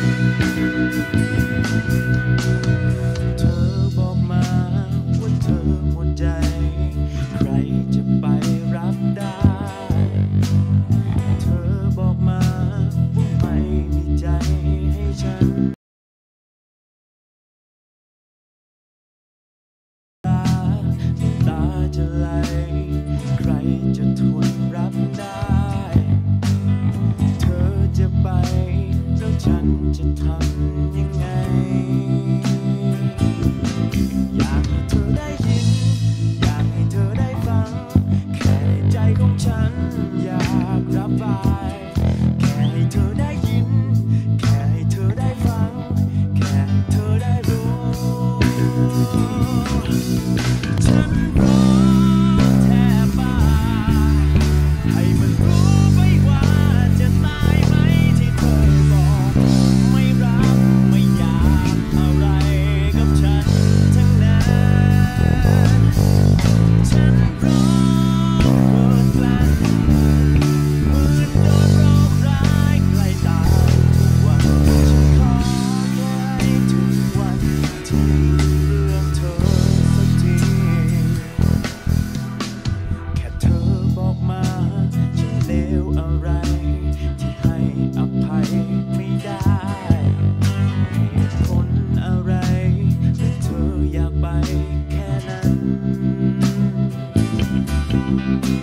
Thank Washington.